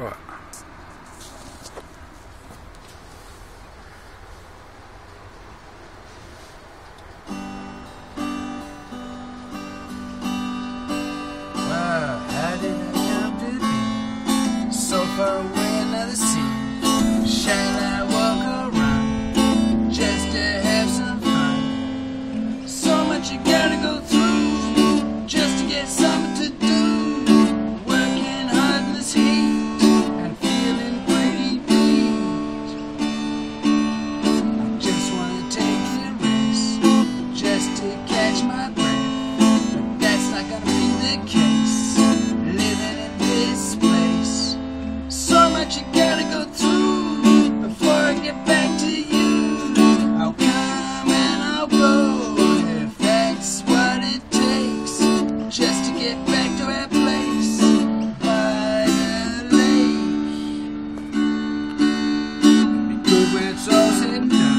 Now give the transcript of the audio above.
Right. Did I come to be so far away another sea? Shall I walk around just to have some fun? So much you gotta go through just to get the case, living in this place. So much you gotta go through before I get back to you. I'll come and I'll go if that's what it takes, just to get back to our place by the lake. Because when it's all said and done.